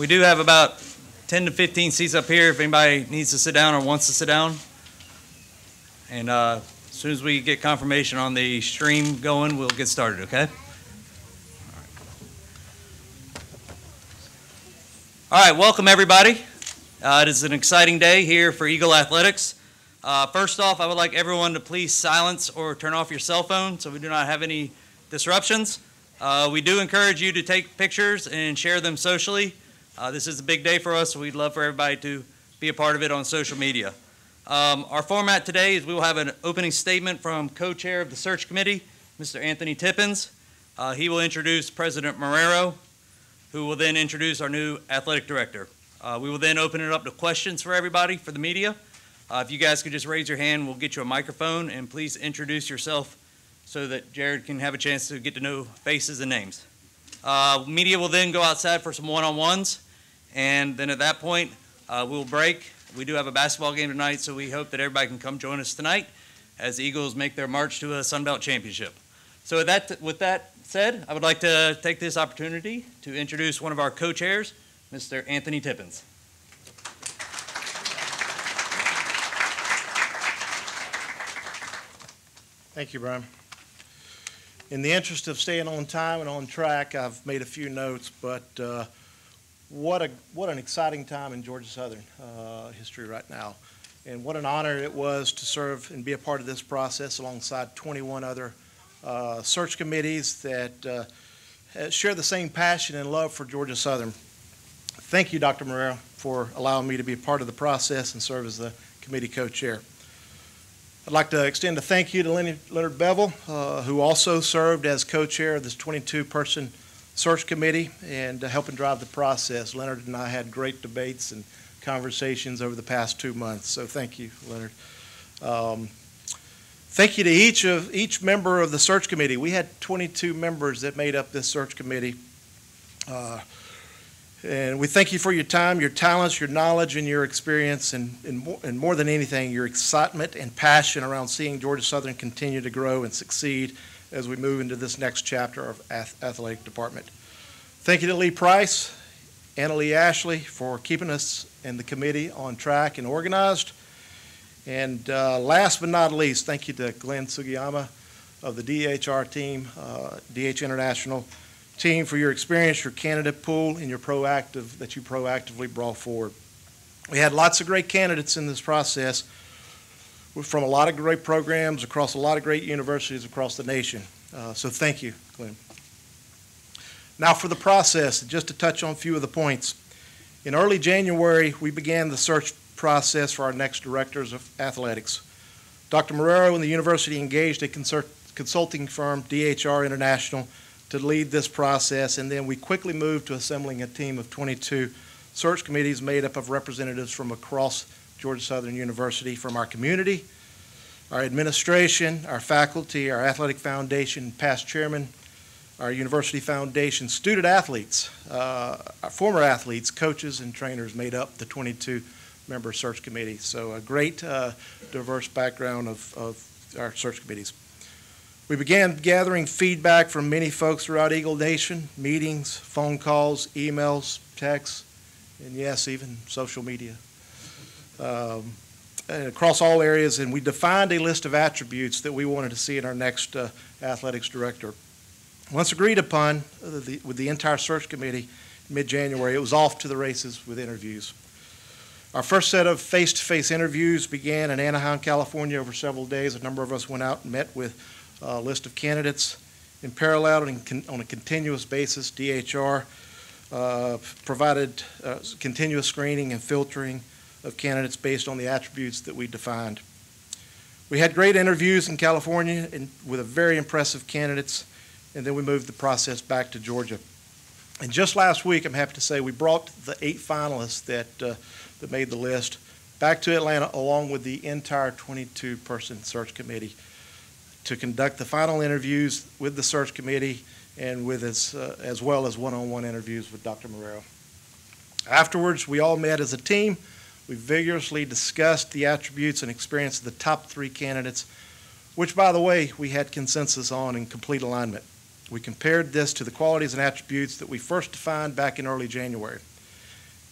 We do have about 10 to 15 seats up here if anybody needs to sit down or wants to sit down. And uh, as soon as we get confirmation on the stream going, we'll get started, okay? All right, welcome everybody. Uh, It is an exciting day here for Eagle Athletics. Uh, First off, I would like everyone to please silence or turn off your cell phone so we do not have any disruptions. Uh, We do encourage you to take pictures and share them socially. Uh, This is a big day for us, so we'd love for everybody to be a part of it on social media. Um, Our format today is we will have an opening statement from co-chair of the search committee, Mr. Anthony Tippins. Uh, He will introduce President Marrero, who will then introduce our new athletic director. Uh, We will then open it up to questions for everybody, for the media. Uh, If you guys could just raise your hand, we'll get you a microphone, and please introduce yourself so that Jared can have a chance to get to know faces and names. Uh, Media will then go outside for some one-on-ones, and then at that point, uh, we'll break. We do have a basketball game tonight, so we hope that everybody can come join us tonight as the Eagles make their march to a Sun Belt championship. So with that, with that said, I would like to take this opportunity to introduce one of our co-chairs, Mr. Anthony Tippins. Thank you, Brian. In the interest of staying on time and on track, I've made a few notes, but uh, what a what an exciting time in Georgia Southern uh, history right now, and what an honor it was to serve and be a part of this process alongside 21 other uh, search committees that uh, share the same passion and love for Georgia Southern. Thank you, Dr. Marrero, for allowing me to be a part of the process and serve as the committee co-chair. I'd like to extend a thank you to Leonard Bevel, uh, who also served as co-chair of this 22-person search committee and uh, helping drive the process. Leonard and I had great debates and conversations over the past two months, so thank you, Leonard. Um, Thank you to each of, each member of the search committee. We had 22 members that made up this search committee. Uh, and we thank you for your time, your talents, your knowledge, and your experience, and, and, more, and more than anything, your excitement and passion around seeing Georgia Southern continue to grow and succeed as we move into this next chapter of ath- athletic department. Thank you to Lee Price, Anna Lee Ashley for keeping us and the committee on track and organized. And uh, last but not least, thank you to Glenn Sugiyama of the DHR team, uh, DH International, team for your experience, your candidate pool, and your proactive, that you proactively brought forward. We had lots of great candidates in this process from a lot of great programs across a lot of great universities across the nation. Uh, So thank you, Glenn. Now for the process, just to touch on a few of the points. In early January, we began the search process for our next directors of athletics. Dr. Marrero and the university engaged a consult- consulting firm, DHR International, to lead this process, and then we quickly moved to assembling a team of 22 search committees made up of representatives from across Georgia Southern University, from our community, our administration, our faculty, our athletic foundation, past chairman, our university foundation, student athletes, uh, our former athletes, coaches, and trainers made up the 22-member search committee. So a great uh, diverse background of, of our search committees. We began gathering feedback from many folks throughout Eagle Nation, meetings, phone calls, emails, texts, and yes, even social media. Um, across all areas, and we defined a list of attributes that we wanted to see in our next uh, athletics director. Once agreed upon uh, the, with the entire search committee mid-January, it was off to the races with interviews. Our first set of face-to-face interviews began in Anaheim, California over several days. A number of us went out and met with a list of candidates. In parallel and on a continuous basis, DHR uh, provided uh, continuous screening and filtering of candidates based on the attributes that we defined. We had great interviews in California and with a very impressive candidates, and then we moved the process back to Georgia. And just last week, I'm happy to say, we brought the eight finalists that, uh, that made the list back to Atlanta along with the entire 22-person search committee to conduct the final interviews with the search committee and with as, uh, as well as one-on-one interviews with Dr. Marrero. Afterwards, we all met as a team. We vigorously discussed the attributes and experience of the top three candidates, which, by the way, we had consensus on in complete alignment. We compared this to the qualities and attributes that we first defined back in early January.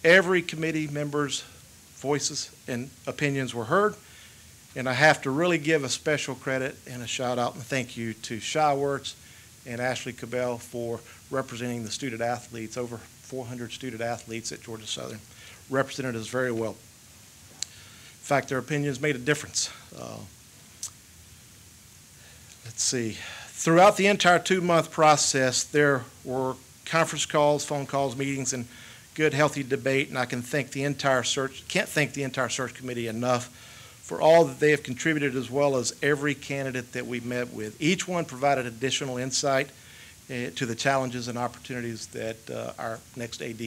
Every committee member's voices and opinions were heard, and I have to really give a special credit and a shout out and thank you to Shai Werts and Ashley Cabell for representing the student athletes, over 400 student athletes at Georgia Southern, represented us very well. In fact, their opinions made a difference. Uh, let's see. Throughout the entire two-month process, there were conference calls, phone calls, meetings, and good, healthy debate, and I can thank the entire search, can't thank the entire search committee enough for all that they have contributed as well as every candidate that we met with. Each one provided additional insight uh, to the challenges and opportunities that uh, our next AD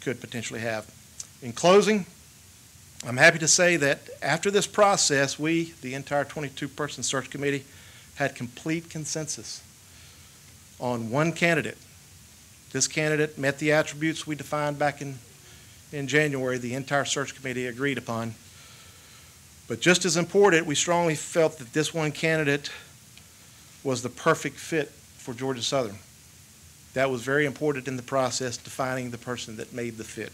could potentially have. In closing, I'm happy to say that after this process, we, the entire 22-person search committee, had complete consensus on one candidate. This candidate met the attributes we defined back in, in January, the entire search committee agreed upon. But just as important, we strongly felt that this one candidate was the perfect fit for Georgia Southern. That was very important in the process, defining the person that made the fit.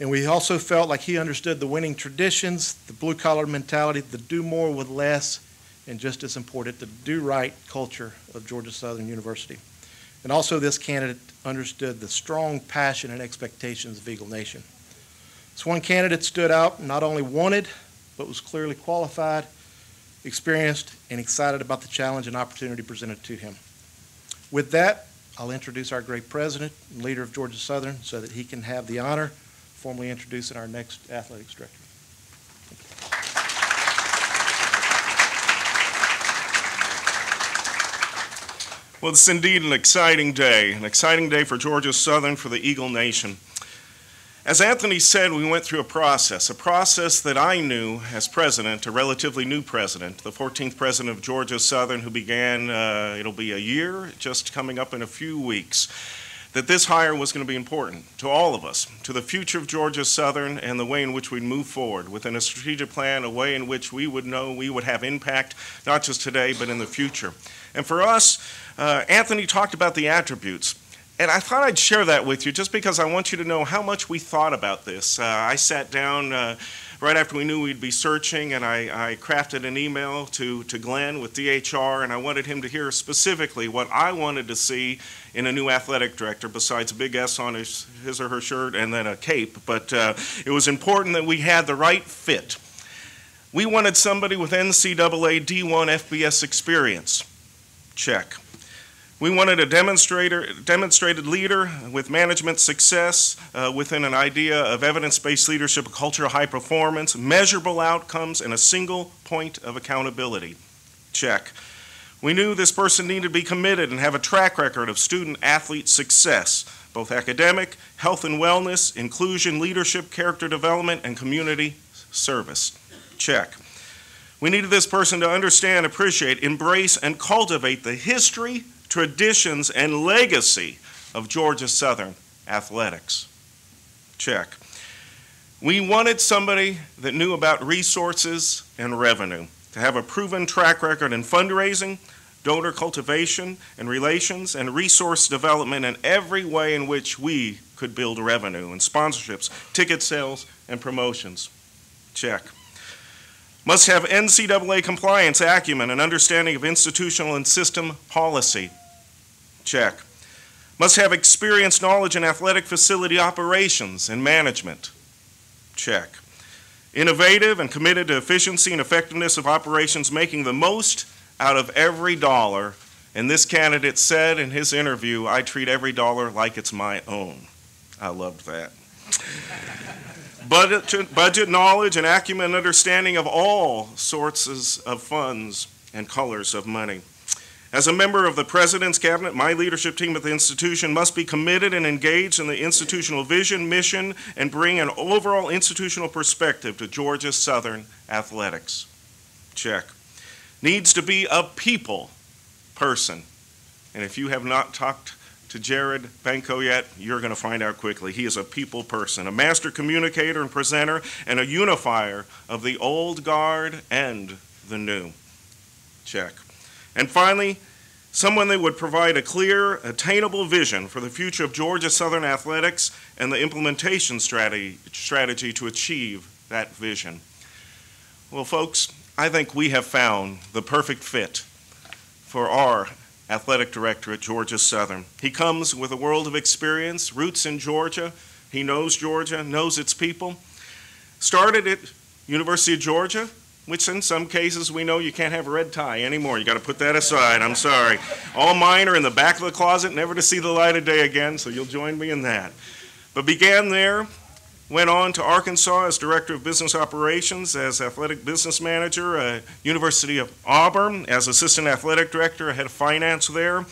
And we also felt like he understood the winning traditions, the blue collar mentality, the do more with less, and just as important, the do right culture of Georgia Southern University. And also, this candidate understood the strong passion and expectations of Eagle Nation. This one candidate stood out, not only wanted, but was clearly qualified, experienced, and excited about the challenge and opportunity presented to him. With that, I'll introduce our great president and leader of Georgia Southern so that he can have the honor formally introducing our next athletics director. Well, it's indeed an exciting day, an exciting day for Georgia Southern, for the Eagle Nation. As Anthony said, we went through a process, a process that I knew as president, a relatively new president, the 14th president of Georgia Southern, who began, uh, it'll be a year, just coming up in a few weeks, that this hire was going to be important to all of us, to the future of Georgia Southern and the way in which we'd move forward within a strategic plan, a way in which we would know we would have impact, not just today, but in the future. And for us, uh, Anthony talked about the attributes. And I thought I'd share that with you just because I want you to know how much we thought about this. Uh, I sat down uh, right after we knew we'd be searching and I, I, crafted an email to, to Glenn with DHR and I wanted him to hear specifically what I wanted to see in a new athletic director besides a big S on his, his or her shirt and then a cape. But uh, it was important that we had the right fit. We wanted somebody with NCAA D1 FBS experience check. We wanted a demonstrator, demonstrated leader with management success uh, within an idea of evidence-based leadership, a culture of high performance, measurable outcomes, and a single point of accountability. Check. We knew this person needed to be committed and have a track record of student athlete success, both academic, health and wellness, inclusion, leadership, character development, and community service. Check. We needed this person to understand, appreciate, embrace, and cultivate the history, traditions, and legacy of Georgia Southern athletics. Check. We wanted somebody that knew about resources and revenue, to have a proven track record in fundraising, donor cultivation and relations, and resource development in every way in which we could build revenue and sponsorships, ticket sales, and promotions. Check. Must have NCAA compliance acumen and understanding of institutional and system policy. Check. Must have experience, knowledge in athletic facility operations and management. Check. Innovative and committed to efficiency and effectiveness of operations, making the most out of every dollar. And this candidate said in his interview, I treat every dollar like it's my own. I loved that. Budget, budget knowledge and acumen understanding of all sources of funds and colors of money. As a member of the President's Cabinet, my leadership team at the institution must be committed and engaged in the institutional vision, mission, and bring an overall institutional perspective to Georgia Southern athletics. Check. Needs to be a people person. And if you have not talked to Jared Benko yet, you're going to find out quickly. He is a people person, a master communicator and presenter, and a unifier of the old guard and the new. Check. And finally, someone that would provide a clear, attainable vision for the future of Georgia Southern athletics and the implementation strategy, strategy to achieve that vision. Well, folks, I think we have found the perfect fit for our athletic director at Georgia Southern. He comes with a world of experience, roots in Georgia. He knows Georgia, knows its people. Started at University of Georgia, which in some cases we know you can't have a red tie anymore. You got to put that aside. I'm sorry. All mine are in the back of the closet, never to see the light of day again, so you'll join me in that. But began there, went on to Arkansas as Director of Business Operations, as Athletic Business Manager, University of Auburn, as Assistant Athletic Director, Head of Finance there.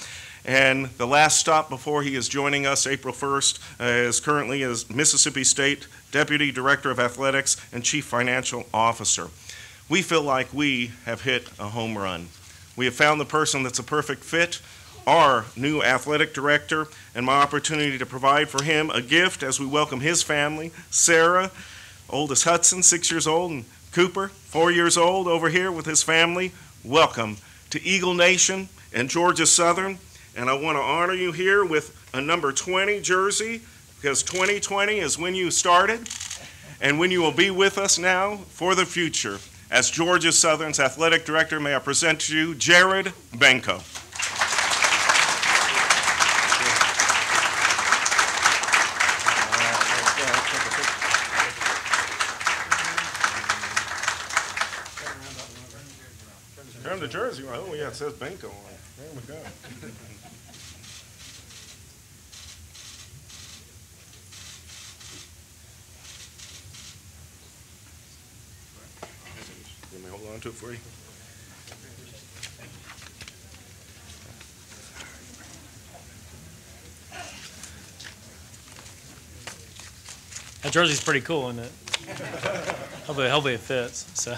And the last stop before he is joining us, April 1st, uh, is currently as Mississippi State Deputy Director of Athletics and Chief Financial Officer we feel like we have hit a home run. We have found the person that's a perfect fit, our new athletic director, and my opportunity to provide for him a gift as we welcome his family, Sarah, oldest Hudson, six years old, and Cooper, four years old, over here with his family. Welcome to Eagle Nation and Georgia Southern. And I want to honor you here with a number 20 jersey because 2020 is when you started and when you will be with us now for the future. As Georgia Southern's athletic director, may I present to you Jared Benko. Turn the jersey. Oh, yeah, it says Benko on it. There we go. To it for you. That jersey's pretty cool, isn't it? hopefully, hopefully it fits. So,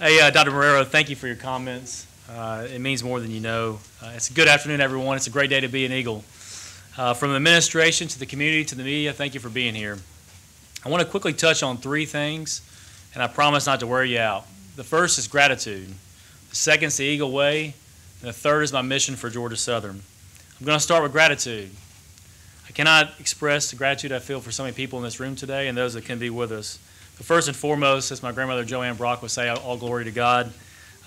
hey, uh, Dr. Marrero, thank you for your comments. Uh, it means more than you know. Uh, it's a good afternoon, everyone. It's a great day to be an Eagle. Uh, from the administration to the community to the media, thank you for being here. I want to quickly touch on three things, and I promise not to wear you out. The first is gratitude. The second is the Eagle Way, and the third is my mission for Georgia Southern. I'm going to start with gratitude. I cannot express the gratitude I feel for so many people in this room today and those that can be with us. But first and foremost, as my grandmother Joanne Brock would say, all glory to God.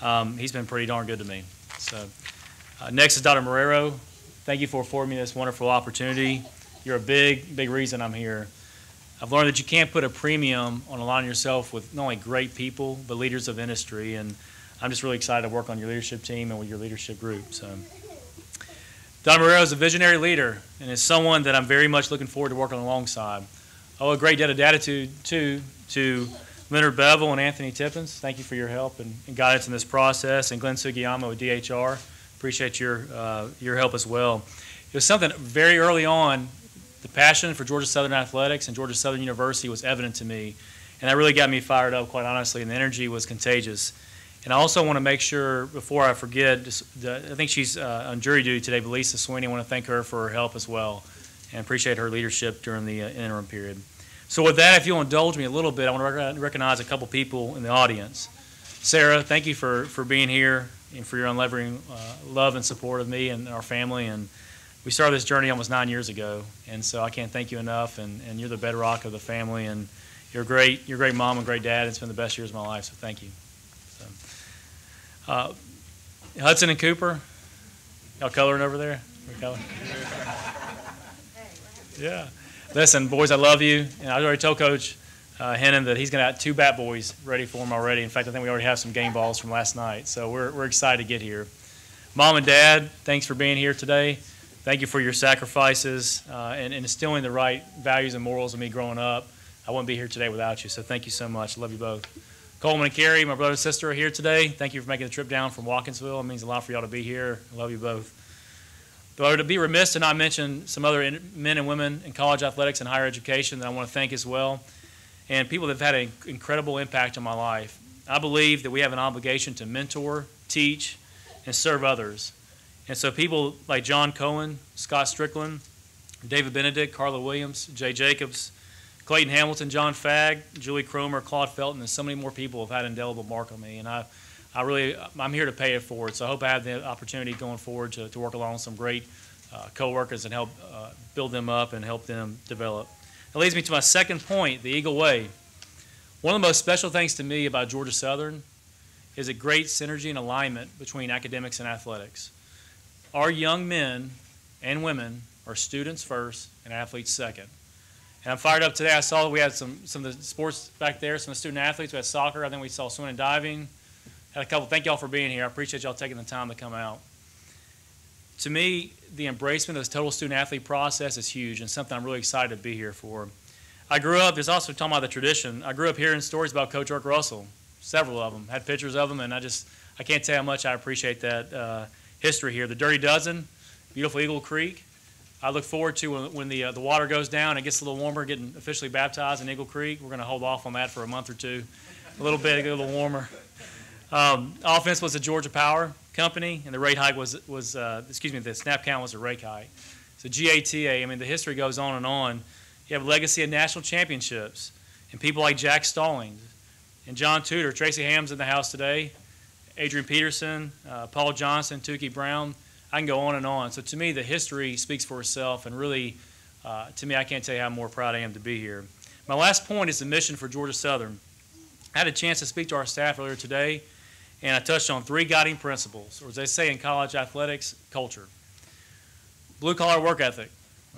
Um, he's been pretty darn good to me. So, uh, next is Dr. Marrero. Thank you for affording me this wonderful opportunity. You're a big, big reason I'm here. I've learned that you can't put a premium on aligning yourself with not only great people, but leaders of industry. And I'm just really excited to work on your leadership team and with your leadership group. So, Don Marrero is a visionary leader and is someone that I'm very much looking forward to working alongside. I owe a great debt of gratitude, too, to Leonard Bevel and Anthony Tippins. Thank you for your help and, and guidance in this process. And Glenn Sugiyama with DHR. Appreciate your, uh, your help as well. It was something very early on, passion for Georgia Southern athletics and Georgia Southern University was evident to me. And that really got me fired up, quite honestly, and the energy was contagious. And I also want to make sure, before I forget, I think she's uh, on jury duty today, but Lisa Sweeney, I want to thank her for her help as well and appreciate her leadership during the uh, interim period. So with that, if you'll indulge me a little bit, I want to rec- recognize a couple people in the audience. Sarah, thank you for, for being here and for your unlevering uh, love and support of me and our family. And we started this journey almost nine years ago, and so I can't thank you enough. And, and you're the bedrock of the family, and you're great. You're a great mom and great dad. It's been the best years of my life, so thank you. So, uh, Hudson and Cooper, y'all coloring over there? We color? Yeah. Listen, boys, I love you. And I already told Coach uh, Hennon that he's going to have two bat boys ready for him already. In fact, I think we already have some game balls from last night. So we're, we're excited to get here. Mom and Dad, thanks for being here today. Thank you for your sacrifices uh, and and instilling the right values and morals in me growing up. I wouldn't be here today without you, so thank you so much. Love you both. Coleman and Carrie, my brother and sister, are here today. Thank you for making the trip down from Watkinsville. It means a lot for y'all to be here. I love you both. Though I would be remiss to not mention some other men and women in college athletics and higher education that I want to thank as well, and people that have had an incredible impact on my life. I believe that we have an obligation to mentor, teach, and serve others. And so people like John Cohen, Scott Stricklin, David Benedict, Carla Williams, Jay Jacobs, Clayton Hamilton, John Fagg, Julie Cromer, Claude Felton, and so many more people have had an indelible mark on me. And I, I really, I'm here to pay it forward. So I hope I have the opportunity going forward to, to work along with some great uh, coworkers and help uh, build them up and help them develop. That leads me to my second point, the Eagle Way. One of the most special things to me about Georgia Southern is a great synergy and alignment between academics and athletics. Our young men and women are students first and athletes second. And I'm fired up today. I saw that we had some, some of the sports back there, some of the student athletes. We had soccer. I think we saw swimming and diving. Had a couple. Thank y'all for being here. I appreciate y'all taking the time to come out. To me, the embracement of this total student athlete process is huge and something I'm really excited to be here for. I grew up, there's also talking about the tradition. I grew up hearing stories about Coach Erk Russell, several of them, had pictures of them, and I just, I can't tell how much I appreciate that uh, history here. The Dirty Dozen, beautiful Eagle Creek. I look forward to when, when the, uh, the water goes down and it gets a little warmer, getting officially baptized in Eagle Creek. We're going to hold off on that for a month or two, a little bit, a little warmer. Um, offense was the Georgia Power Company, and the rate hike was, was uh, excuse me, the snap count was a rate hike. So GATA, I mean, the history goes on and on. You have a legacy of national championships and people like Jack Stallings and John Tudor. Tracy Ham's in the house today. Adrian Peterson, uh, Paul Johnson, Tookie Brown. I can go on and on. So to me, the history speaks for itself, and really, uh, to me, I can't tell you how more proud I am to be here. My last point is the mission for Georgia Southern. I had a chance to speak to our staff earlier today, and I touched on three guiding principles, or as they say in college athletics, culture. Blue collar work ethic.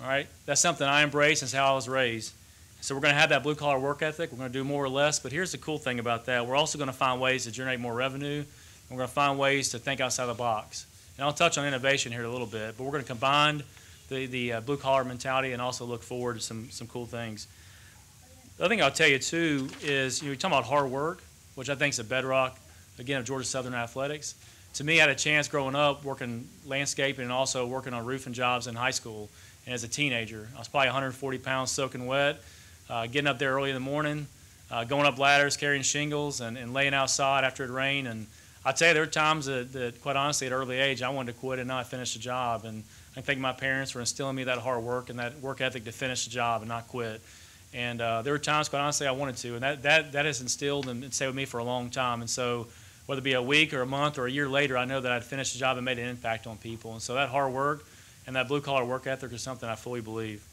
All right, that's something I embrace. It's how I was raised. So we're going to have that blue collar work ethic. We're going to do more or less. But here's the cool thing about that: we're also going to find ways to generate more revenue. We're going to find ways to think outside the box. And I'll touch on innovation here a little bit. But we're going to combine the the uh, blue collar mentality and also look forward to some some cool things. The other thing I'll tell you too is you know, you're talking about hard work, which I think is a bedrock again of Georgia Southern athletics. To me, I had a chance growing up working landscaping and also working on roofing jobs in high school. And as a teenager, I was probably 140 pounds soaking wet, uh, getting up there early in the morning, uh, going up ladders, carrying shingles, and, and laying outside after it rained. And I tell you, there were times that, that, quite honestly, at early age, I wanted to quit and not finish the job. And I think my parents were instilling me that hard work and that work ethic to finish the job and not quit. And uh, there were times, quite honestly, I wanted to, and that, that, that has instilled and stayed with me for a long time. And so, whether it be a week or a month or a year later, I know that I'd finished the job and made an impact on people. And so, that hard work and that blue collar work ethic is something I fully believe.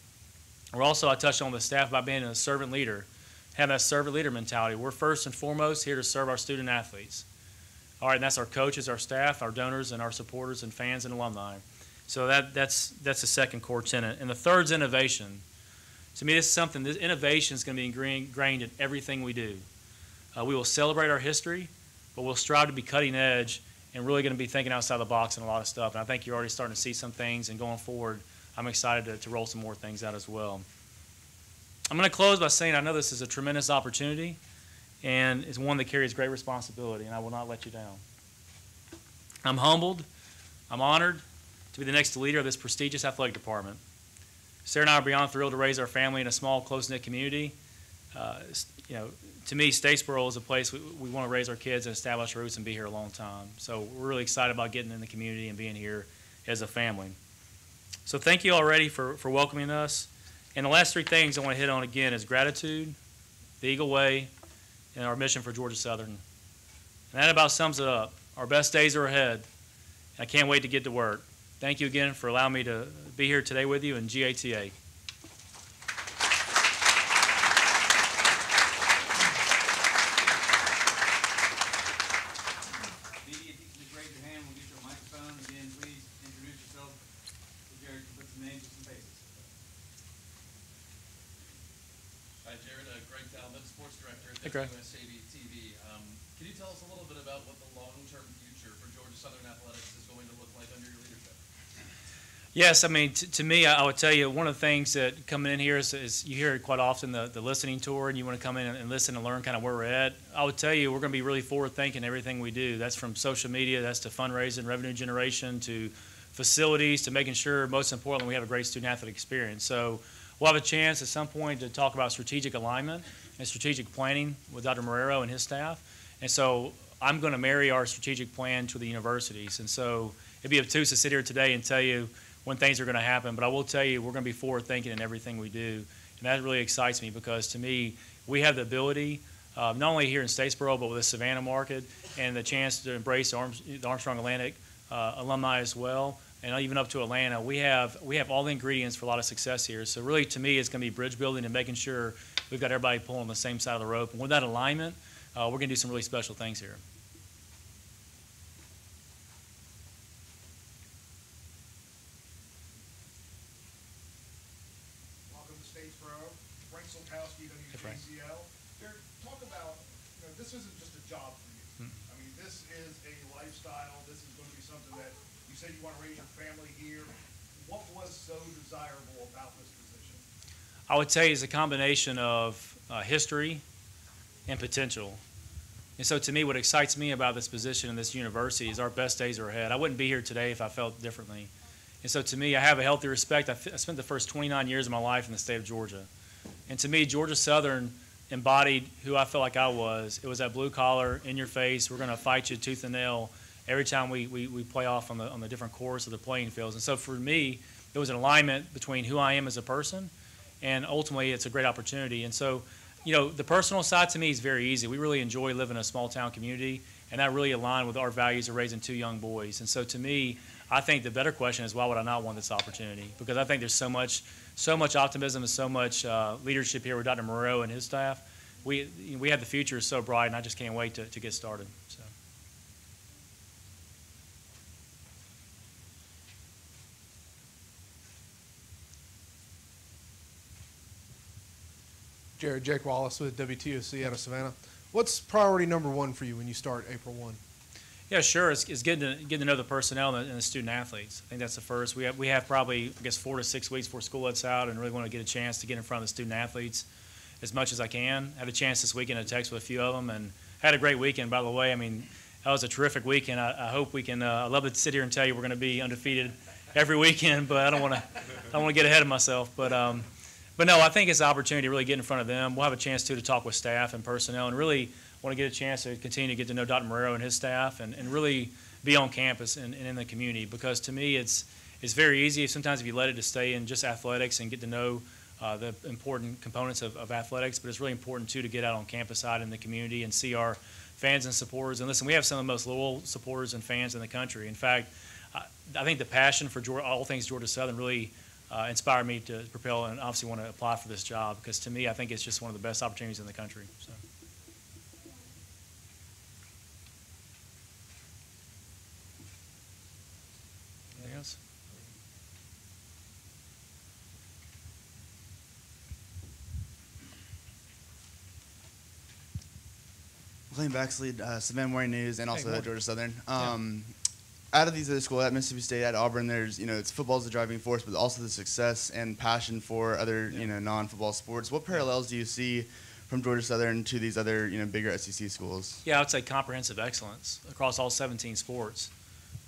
We're also, I touched on the staff by being a servant leader, having that servant leader mentality. We're first and foremost here to serve our student athletes. All right, and that's our coaches, our staff, our donors, and our supporters and fans and alumni. So that, that's, that's the second core tenet. And the third is innovation. To me, this is something, this innovation is going to be ingrained in everything we do. Uh, we will celebrate our history, but we'll strive to be cutting edge and really going to be thinking outside the box and a lot of stuff. And I think you're already starting to see some things, and going forward, I'm excited to, to roll some more things out as well. I'm going to close by saying I know this is a tremendous opportunity, and is one that carries great responsibility, and I will not let you down. I'm humbled, I'm honored to be the next leader of this prestigious athletic department. Sarah and I are beyond thrilled to raise our family in a small, close-knit community. Uh, you know, to me, Statesboro is a place we, we want to raise our kids and establish roots and be here a long time. So we're really excited about getting in the community and being here as a family. So thank you already for, for welcoming us. And the last three things I want to hit on again is gratitude, the Eagle Way, and our mission for Georgia Southern. And that about sums it up. Our best days are ahead. And I can't wait to get to work. Thank you again for allowing me to be here today with you in GATA. Dee, Yes, I mean, t- to me, I I would tell you, one of the things that coming in here is, is you hear it quite often, the, the listening tour, and you want to come in and, and listen and learn kind of where we're at. I would tell you, we're going to be really forward-thinking everything we do. That's from social media, that's to fundraising, revenue generation, to facilities, to making sure, most importantly, we have a great student-athlete experience. So we'll have a chance at some point to talk about strategic alignment and strategic planning with Dr. Marrero and his staff. And so I'm going to marry our strategic plan to the universities. And so it'd be obtuse to sit here today and tell you when things are going to happen, but I will tell you, we're going to be forward-thinking in everything we do. And that really excites me because to me, we have the ability, uh, not only here in Statesboro, but with the Savannah market and the chance to embrace the Armstrong Atlantic uh, alumni as well, and even up to Atlanta. We have, we have all the ingredients for a lot of success here. So really, to me, it's going to be bridge building and making sure we've got everybody pulling on the same side of the rope. And with that alignment, uh, we're going to do some really special things here. Welcome to Statesboro. Frank Solkowski, Frank. WJCL. Jared, talk about, you know, this isn't just a job for you. I mean, this is a lifestyle. This is going to be something that you said you want to raise your family here. What was so desirable about this position? I would say it's a combination of uh, history and potential. And so to me, what excites me about this position in this university is our best days are ahead. I wouldn't be here today if I felt differently. And so to me, I have a healthy respect. I, spent the first 29 years of my life in the state of Georgia. And to me, Georgia Southern embodied who I felt like I was. It was that blue collar, in your face, we're going to fight you tooth and nail every time we, we, we play off on the, on the different course of the playing fields. And so for me, it was an alignment between who I am as a person and ultimately it's a great opportunity. And so, you know, the personal side to me is very easy. We really enjoy living in a small town community, and that really aligned with our values of raising two young boys. And so, to me, I think the better question is why would I not want this opportunity? Because I think there's so much, so much optimism and so much uh, leadership here with Dr. Marrero and his staff. We we have the future is so bright, and I just can't wait to, to get started. So. Jared, Jake Wallace with WTOC out of Savannah. What's priority number one for you when you start April 1? Yeah, sure. It's, it's getting to getting to know the personnel and the, and the student athletes. I think that's the first. We have we have probably I guess four to six weeks before school lets out, and really want to get a chance to get in front of the student athletes as much as I can. I Had a chance this weekend to text with a few of them, and had a great weekend. By the way, I mean that was a terrific weekend. I, I hope we can. Uh, I love to sit here and tell you we're going to be undefeated every weekend, but I don't want to. I don't want to get ahead of myself, but. Um, but no, I think it's an opportunity to really get in front of them. We'll have a chance too to talk with staff and personnel, and really want to get a chance to continue to get to know Dr. Marrero and his staff, and, and really be on campus and, and in the community. Because to me, it's it's very easy sometimes if you let it to stay in just athletics and get to know uh, the important components of, of athletics. But it's really important too to get out on campus side in the community and see our fans and supporters. And listen, we have some of the most loyal supporters and fans in the country. In fact, I, I think the passion for Georgia, all things Georgia Southern really uh, inspired me to propel and obviously want to apply for this job because to me, I think it's just one of the best opportunities in the country. So. Anything else? Clayton Baxley, uh, Savannah Morning News, and also morning. Georgia Southern. Um, Out of these other schools, at Mississippi State, at Auburn, there's you know it's football's the driving force, but also the success and passion for other you know non-football sports. What parallels do you see from Georgia Southern to these other you know bigger SEC schools? Yeah, I would say comprehensive excellence across all 17 sports.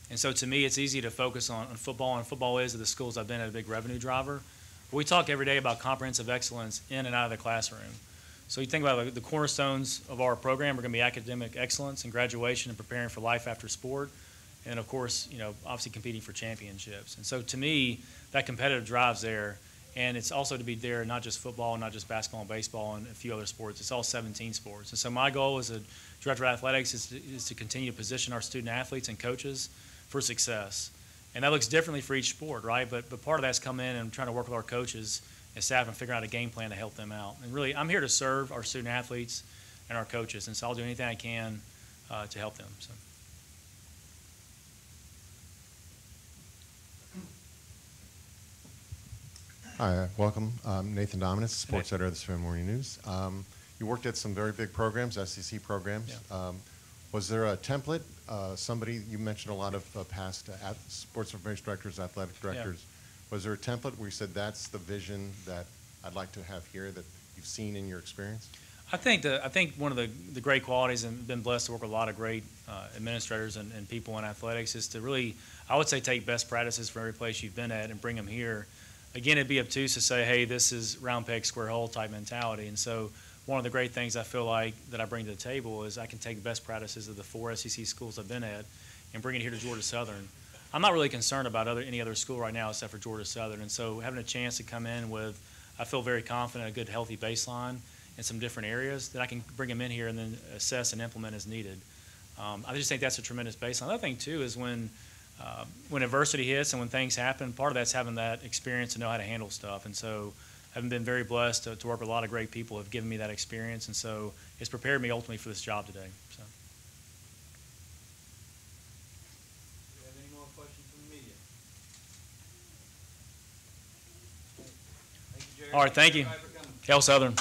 And so to me, it's easy to focus on, on football, and football is of the schools I've been at a big revenue driver. But we talk every day about comprehensive excellence in and out of the classroom. So you think about like, the cornerstones of our program are going to be academic excellence and graduation and preparing for life after sport. And of course, you know, obviously competing for championships. And so to me, that competitive drive's there. And it's also to be there, not just football, not just basketball and baseball and a few other sports. It's all 17 sports. And so my goal as a director of athletics is to, is to continue to position our student athletes and coaches for success. And that looks differently for each sport, right? But, but part of that's come in and trying to work with our coaches and staff and figure out a game plan to help them out. And really, I'm here to serve our student athletes and our coaches. And so I'll do anything I can uh, to help them. So. Hi, uh, welcome. I'm Nathan Dominitz, sports editor of the Savannah Morning News. Um, you worked at some very big programs, SEC programs. Um, was there a template? Uh, somebody you mentioned a lot of uh, past uh, sports information directors, athletic directors. Was there a template where you said, that's the vision that I'd like to have here that you've seen in your experience? I think the, I think one of the, the great qualities and been blessed to work with a lot of great uh, administrators and, and people in athletics is to really, I would say, take best practices from every place you've been at and bring them here. Again, it'd be obtuse to say, hey, this is round peg, square hole type mentality. And so one of the great things I feel like that I bring to the table is I can take the best practices of the four SEC schools I've been at and bring it here to Georgia Southern. I'm not really concerned about other, any other school right now except for Georgia Southern. And so having a chance to come in with, I feel very confident, a good healthy baseline in some different areas, that I can bring them in here and then assess and implement as needed. Um, I just think that's a tremendous baseline. Another thing too is when, uh, when adversity hits and when things happen, part of that's having that experience to know how to handle stuff. And so I've been very blessed to, to work with a lot of great people have given me that experience. And so it's prepared me ultimately for this job today. So. Do you have any more questions from the media? Thank you, Jerry. All right, thank you. Hail Southern.